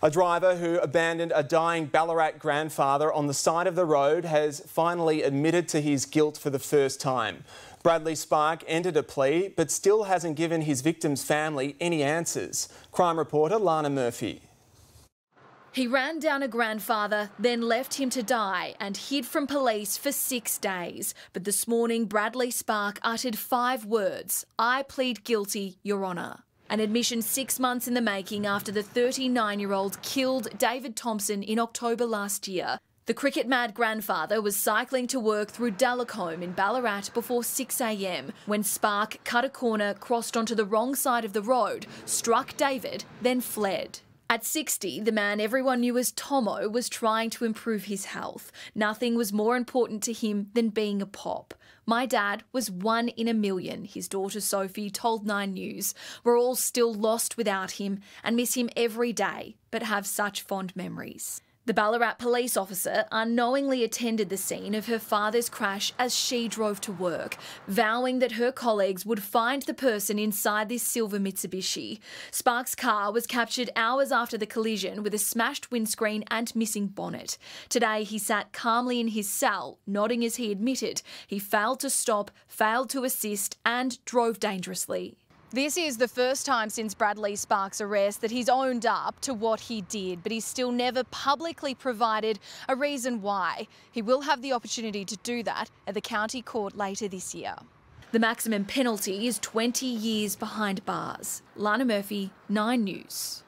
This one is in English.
A driver who abandoned a dying Ballarat grandfather on the side of the road has finally admitted to his guilt for the first time. Bradley Spark entered a plea but still hasn't given his victim's family any answers. Crime reporter Lana Murphy. He ran down a grandfather, then left him to die and hid from police for six days. But this morning, Bradley Spark uttered five words I plead guilty, Your Honour. An admission six months in the making after the 39 year old killed David Thompson in October last year. The cricket mad grandfather was cycling to work through Delacombe in Ballarat before 6am when Spark cut a corner, crossed onto the wrong side of the road, struck David, then fled. At 60, the man everyone knew as Tomo was trying to improve his health. Nothing was more important to him than being a pop. My dad was one in a million, his daughter Sophie told Nine News. We're all still lost without him and miss him every day, but have such fond memories. The Ballarat police officer unknowingly attended the scene of her father's crash as she drove to work, vowing that her colleagues would find the person inside this silver Mitsubishi. Sparks' car was captured hours after the collision with a smashed windscreen and missing bonnet. Today, he sat calmly in his cell, nodding as he admitted he failed to stop, failed to assist, and drove dangerously. This is the first time since Bradley Sparks' arrest that he's owned up to what he did, but he's still never publicly provided a reason why. He will have the opportunity to do that at the county court later this year. The maximum penalty is 20 years behind bars. Lana Murphy, 9 News.